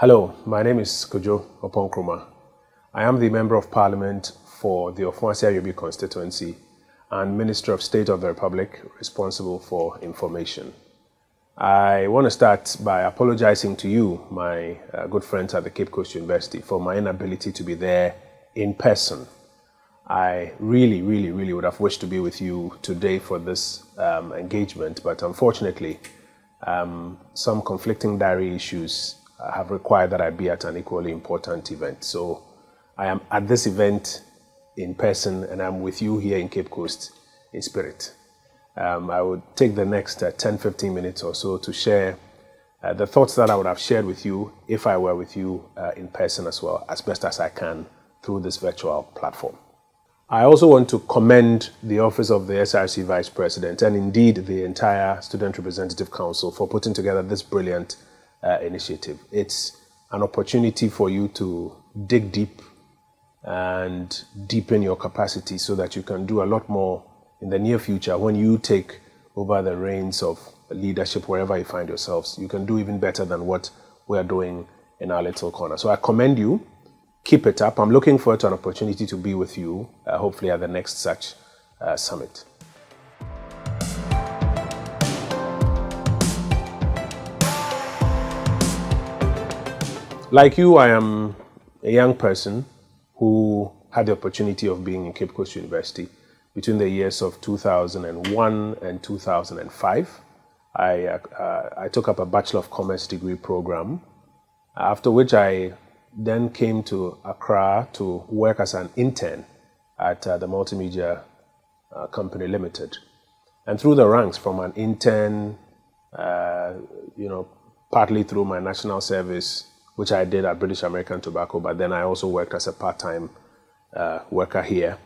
Hello, my name is Kojo Oppong Nkrumah. I am the Member of Parliament for the Ofoase-Ayirebi constituency and Minister of State of the Republic responsible for information. I want to start by apologizing to you, my uh, good friends at the Cape Coast University, for my inability to be there in person. I really, really, really would have wished to be with you today for this um, engagement, but unfortunately, um, some conflicting diary issues have required that I be at an equally important event. So I am at this event in person and I'm with you here in Cape Coast in spirit. Um, I would take the next uh, 10 15 minutes or so to share uh, the thoughts that I would have shared with you if I were with you uh, in person as well, as best as I can through this virtual platform. I also want to commend the Office of the SRC Vice President and indeed the entire Student Representative Council for putting together this brilliant uh, initiative. It's an opportunity for you to dig deep and deepen your capacity so that you can do a lot more in the near future when you take over the reins of leadership wherever you find yourselves. You can do even better than what we are doing in our little corner. So I commend you. Keep it up. I'm looking forward to an opportunity to be with you, uh, hopefully at the next such uh, summit. Like you, I am a young person who had the opportunity of being in Cape Coast University between the years of 2001 and 2005. I, uh, I took up a Bachelor of Commerce degree program, after which I then came to Accra to work as an intern at uh, the Multimedia uh, Company Limited. And through the ranks from an intern, uh, you know, partly through my national service which I did at British American Tobacco, but then I also worked as a part time uh, worker here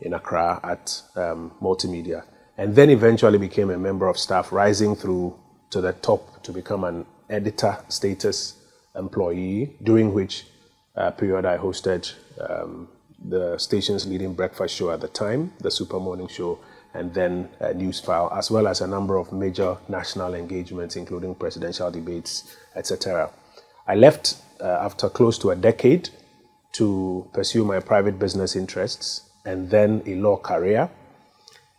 in Accra at um, Multimedia. And then eventually became a member of staff, rising through to the top to become an editor status employee, during which uh, period I hosted um, the station's leading breakfast show at the time, the Super Morning Show, and then a Newsfile, as well as a number of major national engagements, including presidential debates, etc. I left uh, after close to a decade to pursue my private business interests and then a law career.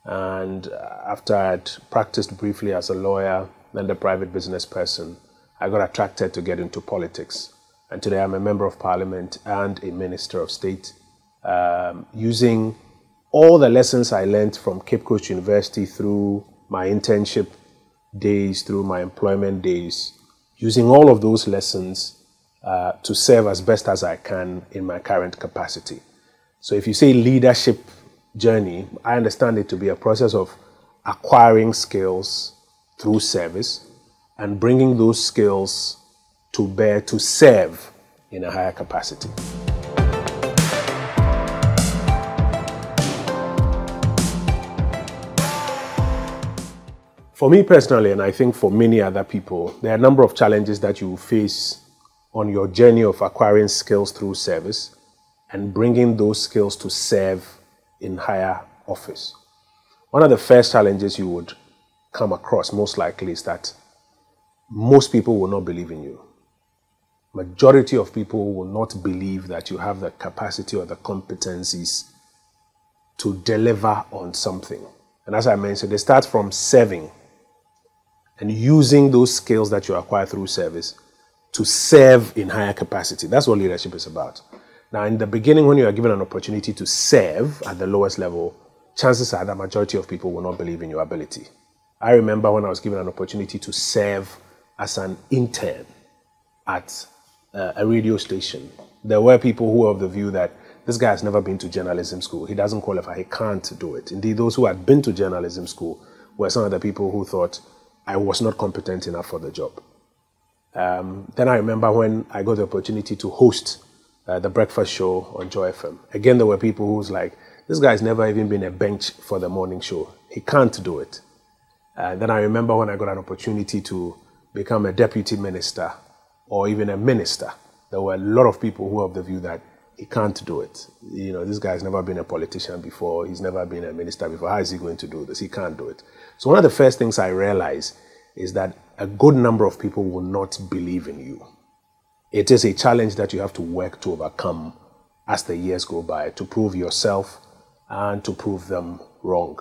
And uh, after I'd practiced briefly as a lawyer and a private business person, I got attracted to get into politics. And today I'm a member of parliament and a minister of state, um, using all the lessons I learned from Cape Coast University through my internship days, through my employment days, using all of those lessons uh, to serve as best as I can in my current capacity. So if you say leadership journey, I understand it to be a process of acquiring skills through service and bringing those skills to bear to serve in a higher capacity. For me personally, and I think for many other people, there are a number of challenges that you face on your journey of acquiring skills through service and bringing those skills to serve in higher office. One of the first challenges you would come across most likely is that most people will not believe in you. Majority of people will not believe that you have the capacity or the competencies to deliver on something. And as I mentioned, they start from serving and using those skills that you acquire through service to serve in higher capacity. That's what leadership is about. Now, in the beginning, when you are given an opportunity to serve at the lowest level, chances are the majority of people will not believe in your ability. I remember when I was given an opportunity to serve as an intern at uh, a radio station. There were people who were of the view that this guy has never been to journalism school. He doesn't qualify. He can't do it. Indeed, those who had been to journalism school were some of the people who thought I was not competent enough for the job. Um, then I remember when I got the opportunity to host uh, the breakfast show on Joy FM. Again, there were people who was like, this guy's never even been a bench for the morning show. He can't do it. Uh, then I remember when I got an opportunity to become a deputy minister or even a minister. There were a lot of people who have the view that he can't do it. You know, this guy's never been a politician before. He's never been a minister before. How is he going to do this? He can't do it. So one of the first things I realized is that a good number of people will not believe in you it is a challenge that you have to work to overcome as the years go by to prove yourself and to prove them wrong.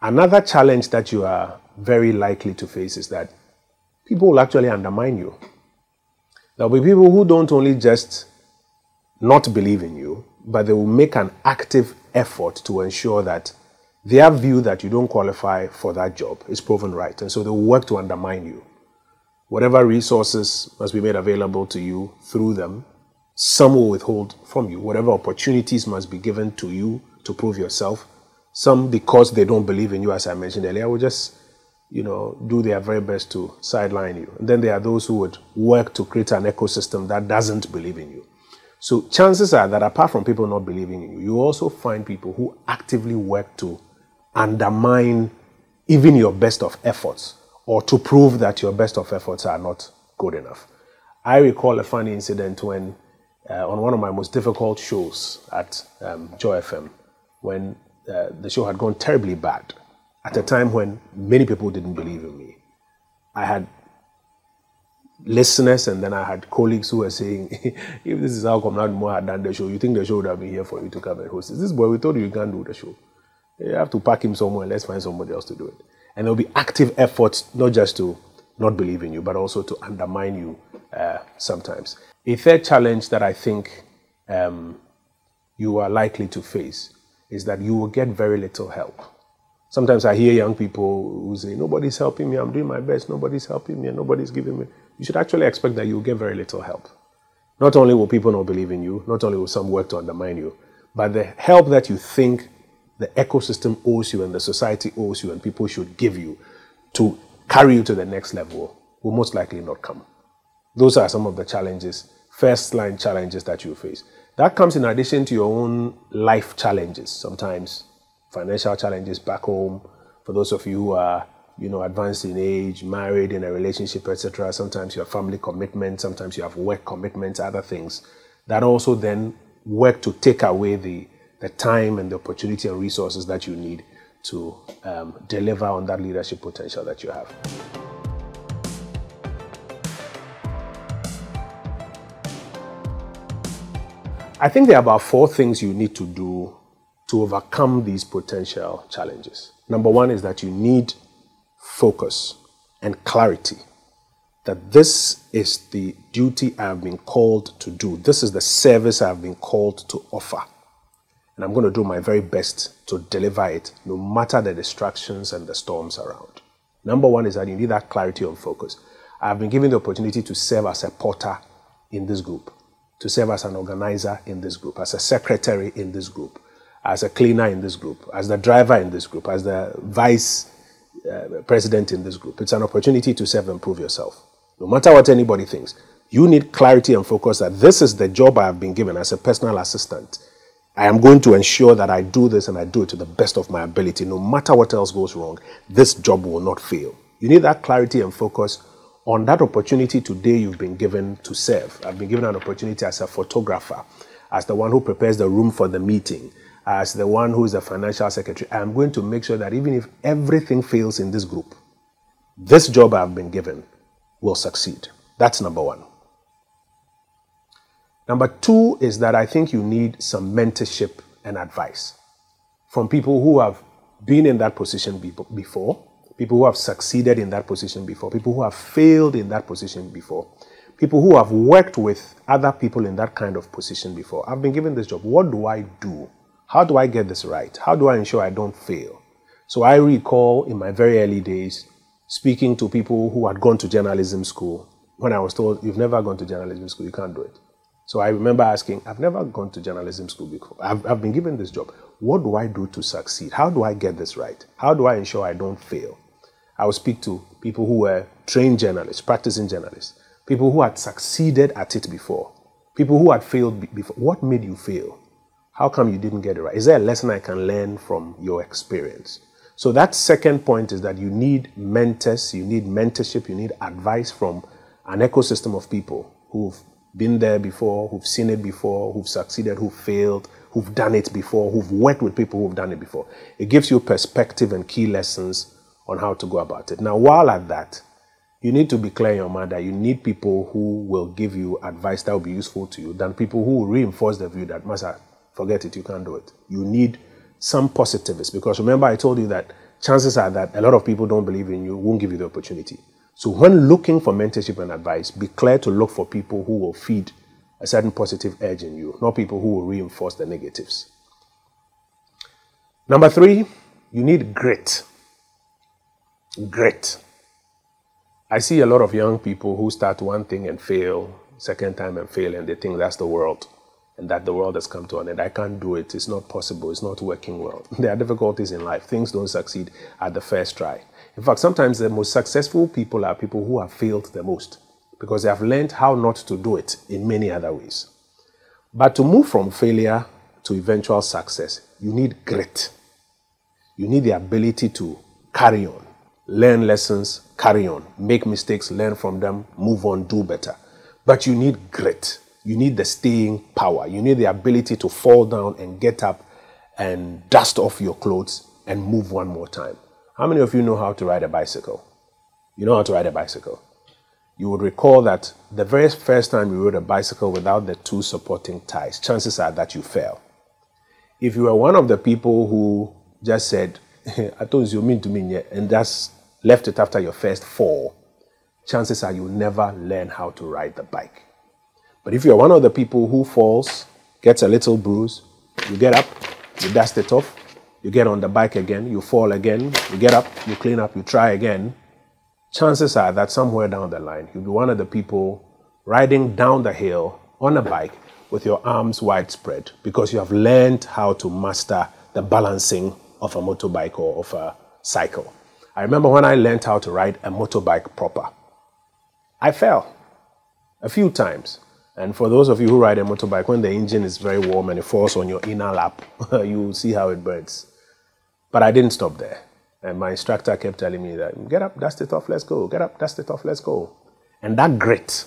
Another challenge that you are very likely to face is that people will actually undermine you. There will be people who don't only just not believe in you, but they will make an active effort to ensure that their view that you don't qualify for that job is proven right. And so they will work to undermine you. Whatever resources must be made available to you through them, some will withhold from you. Whatever opportunities must be given to you to prove yourself, some because they don't believe in you, as I mentioned earlier, will just you know, do their very best to sideline you. And then there are those who would work to create an ecosystem that doesn't believe in you. So chances are that apart from people not believing in you, you also find people who actively work to undermine even your best of efforts or to prove that your best of efforts are not good enough. I recall a funny incident when uh, on one of my most difficult shows at um, Joy FM when uh, the show had gone terribly bad at a time when many people didn't believe in me. I had listeners and then I had colleagues who were saying, if this is how Komla Dumor had done the show, you think the show would have been here for you to come and host This boy, we told you you can't do the show. You have to pack him somewhere let's find somebody else to do it. And there'll be active efforts, not just to not believe in you, but also to undermine you uh, sometimes. A third challenge that I think um, you are likely to face is that you will get very little help. Sometimes I hear young people who say, Nobody's helping me, I'm doing my best, nobody's helping me, and nobody's giving me. You should actually expect that you'll get very little help. Not only will people not believe in you, not only will some work to undermine you, but the help that you think the ecosystem owes you and the society owes you and people should give you to carry you to the next level will most likely not come. Those are some of the challenges, first line challenges that you face. That comes in addition to your own life challenges. Sometimes financial challenges back home. For those of you who are, you know, advanced in age, married, in a relationship, etc. Sometimes you have family commitments, sometimes you have work commitments, other things that also then work to take away the, the time and the opportunity and resources that you need to um, deliver on that leadership potential that you have. I think there are about four things you need to do to overcome these potential challenges. Number one is that you need focus and clarity. That this is the duty I have been called to do. This is the service I have been called to offer. And I'm going to do my very best to deliver it, no matter the distractions and the storms around. Number one is that you need that clarity and focus. I've been given the opportunity to serve as a porter in this group, to serve as an organizer in this group, as a secretary in this group, as a cleaner in this group, as the driver in this group, as the vice uh, president in this group. It's an opportunity to serve and prove yourself. No matter what anybody thinks, you need clarity and focus that this is the job I have been given as a personal assistant. I am going to ensure that I do this and I do it to the best of my ability. No matter what else goes wrong, this job will not fail. You need that clarity and focus on that opportunity today you've been given to serve. I've been given an opportunity as a photographer, as the one who prepares the room for the meeting, as the one who is the financial secretary, I'm going to make sure that even if everything fails in this group, this job I've been given will succeed. That's number one. Number two is that I think you need some mentorship and advice from people who have been in that position before, people who have succeeded in that position before, people who have failed in that position before, people who have worked with other people in that kind of position before. I've been given this job. What do I do how do I get this right? How do I ensure I don't fail? So I recall in my very early days speaking to people who had gone to journalism school when I was told, You've never gone to journalism school, you can't do it. So I remember asking, I've never gone to journalism school before. I've, I've been given this job. What do I do to succeed? How do I get this right? How do I ensure I don't fail? I would speak to people who were trained journalists, practicing journalists, people who had succeeded at it before, people who had failed before. What made you fail? How come you didn't get it right? Is there a lesson I can learn from your experience? So that second point is that you need mentors, you need mentorship, you need advice from an ecosystem of people who've been there before, who've seen it before, who've succeeded, who've failed, who've done it before, who've worked with people who've done it before. It gives you perspective and key lessons on how to go about it. Now, while at that, you need to be clear in your mind that you need people who will give you advice that will be useful to you than people who will reinforce the view that, Master, forget it, you can't do it. You need some positivists because remember, I told you that chances are that a lot of people don't believe in you, won't give you the opportunity. So when looking for mentorship and advice, be clear to look for people who will feed a certain positive edge in you, not people who will reinforce the negatives. Number three, you need grit. Grit. I see a lot of young people who start one thing and fail, second time and fail, and they think that's the world and that the world has come to an end. I can't do it. It's not possible. It's not working well. There are difficulties in life. Things don't succeed at the first try. In fact, sometimes the most successful people are people who have failed the most because they have learned how not to do it in many other ways. But to move from failure to eventual success, you need grit. You need the ability to carry on, learn lessons, carry on, make mistakes, learn from them, move on, do better. But you need grit. You need the staying power. You need the ability to fall down and get up and dust off your clothes and move one more time. How many of you know how to ride a bicycle? You know how to ride a bicycle. You would recall that the very first time you rode a bicycle without the two supporting ties, chances are that you fell. If you were one of the people who just said, I told you mean to me, and just left it after your first fall, chances are you'll never learn how to ride the bike. But if you're one of the people who falls, gets a little bruise, you get up, you dust it off, you get on the bike again, you fall again, you get up, you clean up, you try again, chances are that somewhere down the line, you'll be one of the people riding down the hill on a bike with your arms widespread because you have learned how to master the balancing of a motorbike or of a cycle. I remember when I learned how to ride a motorbike proper, I fell a few times. And for those of you who ride a motorbike, when the engine is very warm and it falls on your inner lap, you see how it burns. But I didn't stop there. And my instructor kept telling me that, get up, dust it off, let's go. Get up, dust it off, let's go. And that grit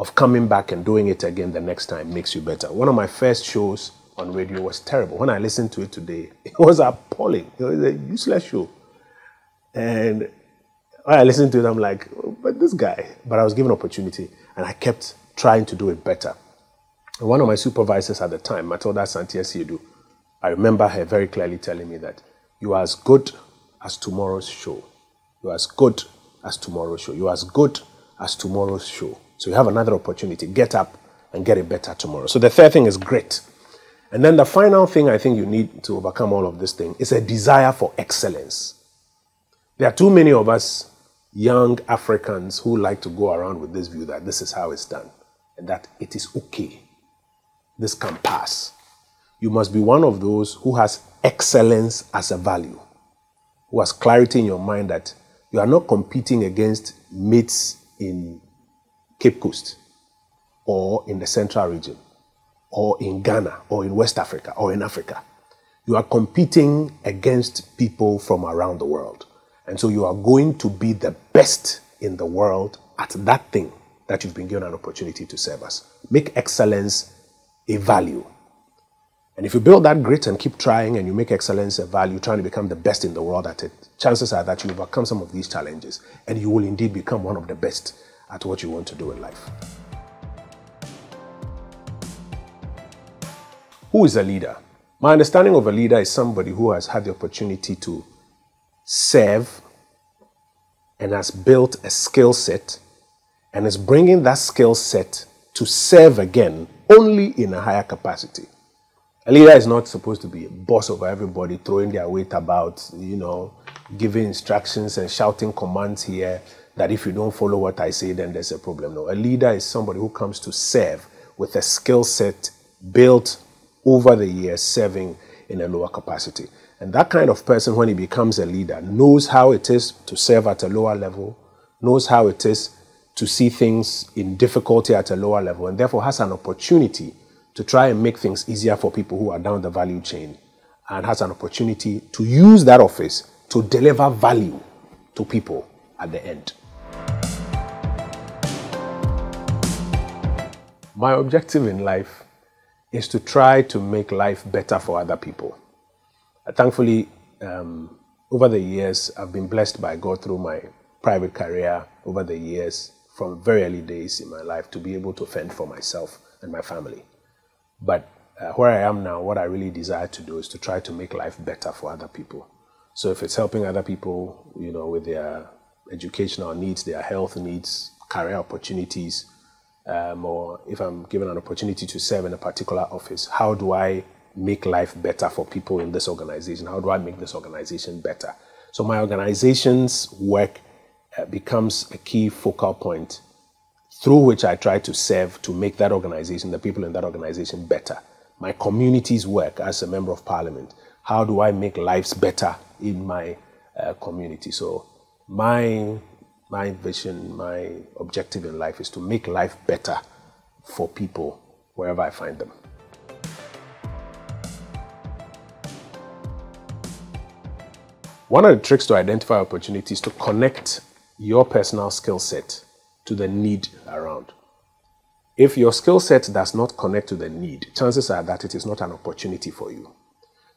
of coming back and doing it again the next time makes you better. One of my first shows on radio was terrible. When I listened to it today, it was appalling. It was a useless show. And when I listened to it, I'm like, oh, but this guy. But I was given opportunity and I kept trying to do it better. And one of my supervisors at the time, Matilda Santiasiedu, I remember her very clearly telling me that you are as good as tomorrow's show. You are as good as tomorrow's show. You are as good as tomorrow's show. So you have another opportunity. Get up and get it better tomorrow. So the third thing is grit. And then the final thing I think you need to overcome all of this thing is a desire for excellence. There are too many of us young Africans who like to go around with this view that this is how it's done that it is okay. This can pass. You must be one of those who has excellence as a value, who has clarity in your mind that you are not competing against mates in Cape Coast or in the Central region or in Ghana or in West Africa or in Africa. You are competing against people from around the world. And so you are going to be the best in the world at that thing that you've been given an opportunity to serve us. Make excellence a value. And if you build that grit and keep trying and you make excellence a value, trying to become the best in the world at it, chances are that you overcome some of these challenges and you will indeed become one of the best at what you want to do in life. Who is a leader? My understanding of a leader is somebody who has had the opportunity to serve and has built a skill set and is bringing that skill set to serve again only in a higher capacity. A leader is not supposed to be a boss over everybody, throwing their weight about, you know, giving instructions and shouting commands here that if you don't follow what I say, then there's a problem. No, a leader is somebody who comes to serve with a skill set built over the years, serving in a lower capacity. And that kind of person, when he becomes a leader, knows how it is to serve at a lower level, knows how it is to see things in difficulty at a lower level and therefore has an opportunity to try and make things easier for people who are down the value chain and has an opportunity to use that office to deliver value to people at the end. My objective in life is to try to make life better for other people. Uh, thankfully, um, over the years, I've been blessed by God through my private career over the years from very early days in my life to be able to fend for myself and my family. But uh, where I am now, what I really desire to do is to try to make life better for other people. So if it's helping other people, you know, with their educational needs, their health needs, career opportunities, um, or if I'm given an opportunity to serve in a particular office, how do I make life better for people in this organization? How do I make this organization better? So my organization's work becomes a key focal point through which I try to serve to make that organization, the people in that organization better. My community's work as a member of parliament, how do I make lives better in my uh, community? So my my vision, my objective in life is to make life better for people wherever I find them. One of the tricks to identify opportunities to connect your personal skill set to the need around. If your skill set does not connect to the need, chances are that it is not an opportunity for you.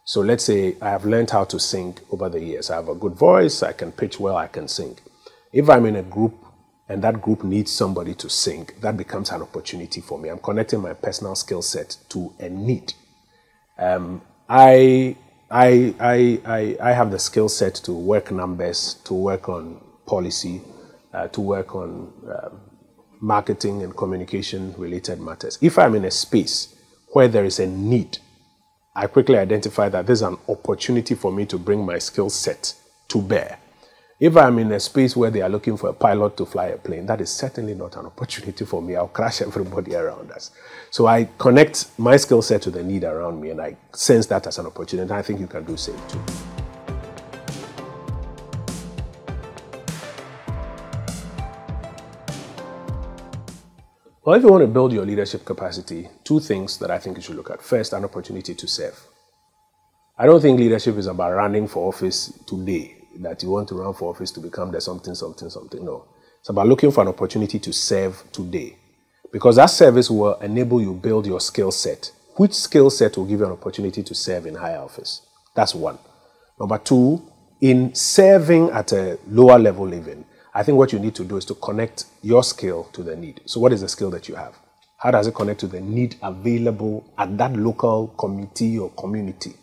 So let's say I have learned how to sing over the years. I have a good voice, I can pitch well, I can sing. If I'm in a group and that group needs somebody to sing, that becomes an opportunity for me. I'm connecting my personal skill set to a need. Um, I, I, I, I, I have the skill set to work numbers, to work on policy, uh, to work on um, marketing and communication related matters. If I'm in a space where there is a need, I quickly identify that there's an opportunity for me to bring my skill set to bear. If I'm in a space where they are looking for a pilot to fly a plane, that is certainly not an opportunity for me. I'll crash everybody around us. So I connect my skill set to the need around me and I sense that as an opportunity. And I think you can do the same too. Well, if you want to build your leadership capacity, two things that I think you should look at. First, an opportunity to serve. I don't think leadership is about running for office today, that you want to run for office to become the something, something, something. No. It's about looking for an opportunity to serve today. Because that service will enable you build your skill set. Which skill set will give you an opportunity to serve in higher office? That's one. Number two, in serving at a lower level living, I think what you need to do is to connect your skill to the need. So, what is the skill that you have? How does it connect to the need available at that local committee or community?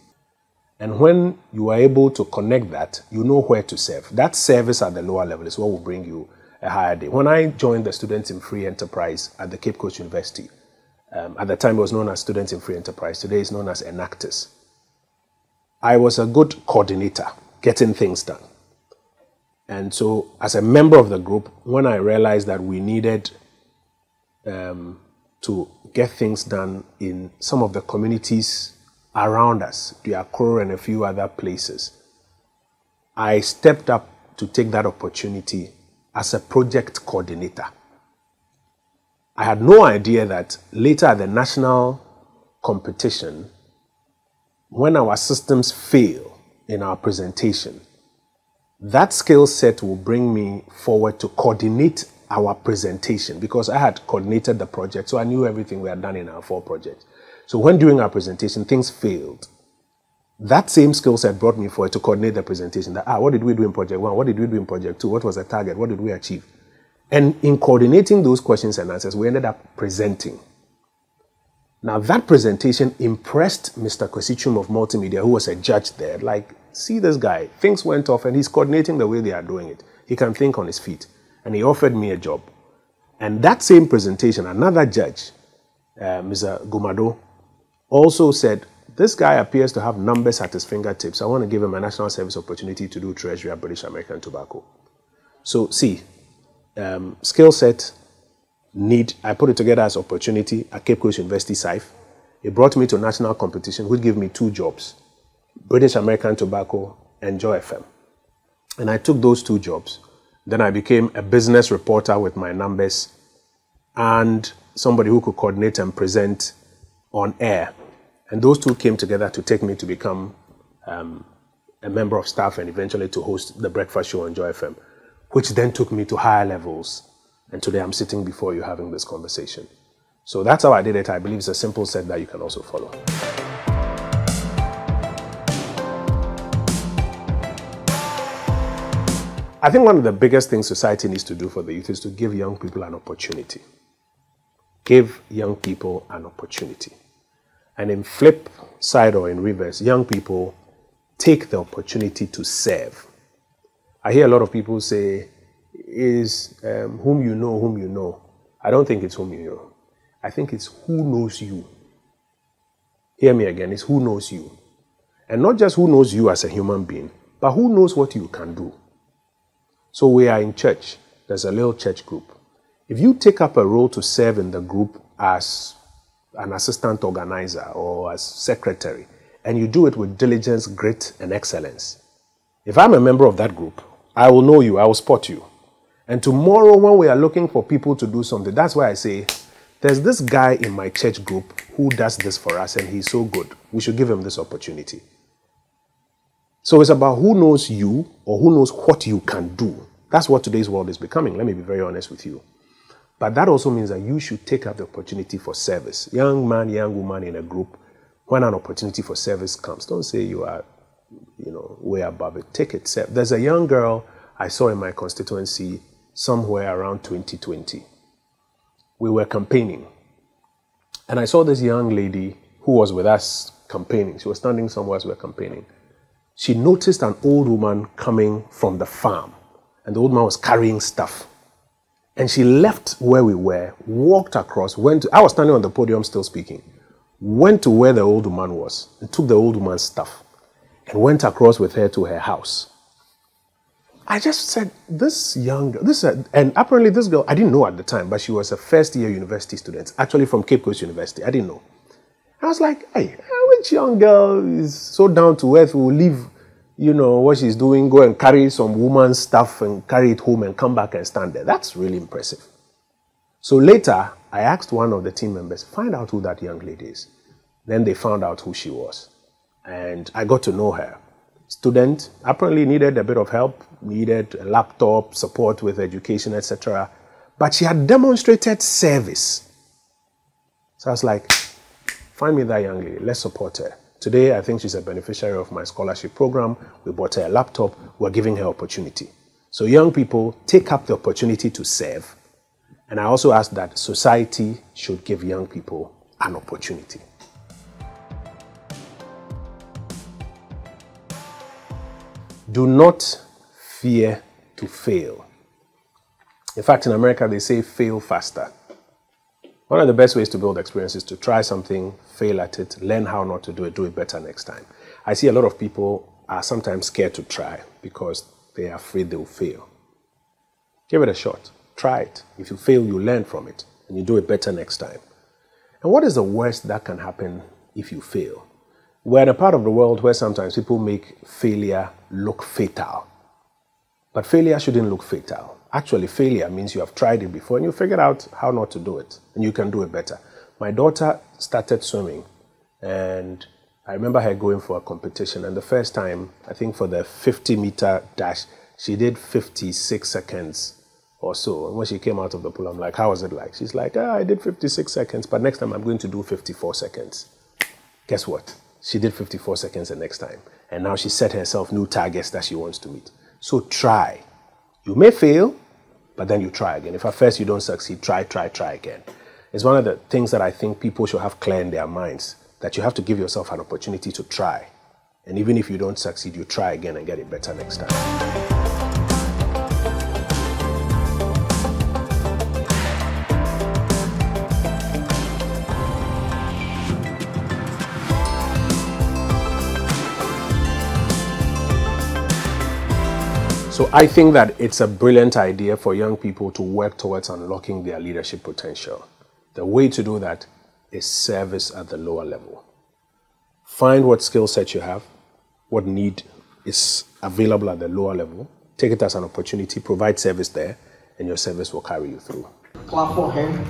And when you are able to connect that, you know where to serve. That service at the lower level is what will bring you a higher day. When I joined the Students in Free Enterprise at the Cape Coast University, um, at the time it was known as Students in Free Enterprise, today it's known as Enactus. I was a good coordinator, getting things done. And so, as a member of the group, when I realized that we needed um, to get things done in some of the communities around us, Duakro and a few other places, I stepped up to take that opportunity as a project coordinator. I had no idea that later at the national competition, when our systems fail in our presentation, that skill set will bring me forward to coordinate our presentation because I had coordinated the project, so I knew everything we had done in our four projects. So when doing our presentation, things failed. That same skill set brought me forward to coordinate the presentation. That, ah, what did we do in project one? What did we do in project two? What was the target? What did we achieve? And in coordinating those questions and answers, we ended up presenting. Now that presentation impressed Mr. Kwesi Twum of Multimedia, who was a judge there, like see this guy, things went off and he's coordinating the way they are doing it. He can think on his feet. And he offered me a job. And that same presentation, another judge, uh, Mr. Gumado, also said, this guy appears to have numbers at his fingertips. I want to give him a national service opportunity to do Treasury at British American Tobacco. So see, um, skill set, need, I put it together as opportunity at Cape Coast University SIFE. It brought me to national competition, which gave me two jobs. British American Tobacco, and Joy FM. And I took those two jobs. Then I became a business reporter with my numbers and somebody who could coordinate and present on air. And those two came together to take me to become um, a member of staff and eventually to host the breakfast show on Joy FM, which then took me to higher levels. And today I'm sitting before you having this conversation. So that's how I did it. I believe it's a simple set that you can also follow. I think one of the biggest things society needs to do for the youth is to give young people an opportunity. Give young people an opportunity. And in flip side or in reverse, young people take the opportunity to serve. I hear a lot of people say, is um, whom you know, whom you know. I don't think it's whom you know. I think it's who knows you. Hear me again, it's who knows you. And not just who knows you as a human being, but who knows what you can do. So we are in church. There's a little church group. If you take up a role to serve in the group as an assistant organizer or as secretary, and you do it with diligence, grit, and excellence, if I'm a member of that group, I will know you, I will spot you. And tomorrow, when we are looking for people to do something, that's why I say, there's this guy in my church group who does this for us, and he's so good. We should give him this opportunity. So it's about who knows you or who knows what you can do. That's what today's world is becoming. Let me be very honest with you. But that also means that you should take up the opportunity for service. Young man, young woman in a group, when an opportunity for service comes, don't say you are, you know, way above it. Take it. There's a young girl I saw in my constituency somewhere around 2020. We were campaigning. And I saw this young lady who was with us campaigning. She was standing somewhere as we were campaigning she noticed an old woman coming from the farm, and the old man was carrying stuff. And she left where we were, walked across, went to, I was standing on the podium still speaking, went to where the old woman was, and took the old woman's stuff, and went across with her to her house. I just said, this young girl, this, uh, and apparently this girl, I didn't know at the time, but she was a first year university student, actually from Cape Coast University. I didn't know. I was like, hey, which young girl is so down to earth will leave, you know, what she's doing, go and carry some woman's stuff and carry it home and come back and stand there? That's really impressive. So later, I asked one of the team members, find out who that young lady is. Then they found out who she was. And I got to know her. Student, apparently needed a bit of help, needed a laptop, support with education, etc. But she had demonstrated service. So I was like, Find me that young lady. Let's support her. Today, I think she's a beneficiary of my scholarship program. We bought her a laptop. We're giving her opportunity. So young people, take up the opportunity to serve. And I also ask that society should give young people an opportunity. Do not fear to fail. In fact, in America, they say fail faster. One of the best ways to build experience is to try something, fail at it, learn how not to do it, do it better next time. I see a lot of people are sometimes scared to try because they are afraid they will fail. Give it a shot. Try it. If you fail, you learn from it and you do it better next time. And what is the worst that can happen if you fail? We're in a part of the world where sometimes people make failure look fatal. But failure shouldn't look fatal. Actually, failure means you have tried it before and you figured out how not to do it and you can do it better. My daughter started swimming and I remember her going for a competition and the first time, I think for the 50 meter dash, she did 56 seconds or so. And when she came out of the pool, I'm like, how was it like? She's like, ah, I did 56 seconds, but next time I'm going to do 54 seconds. Guess what? She did 54 seconds the next time. And now she set herself new targets that she wants to meet. So try. You may fail, but then you try again. If at first you don't succeed, try, try, try again. It's one of the things that I think people should have clear in their minds that you have to give yourself an opportunity to try. And even if you don't succeed, you try again and get it better next time. So I think that it's a brilliant idea for young people to work towards unlocking their leadership potential. The way to do that is service at the lower level. Find what skill set you have, what need is available at the lower level, take it as an opportunity, provide service there, and your service will carry you through. Clap for him.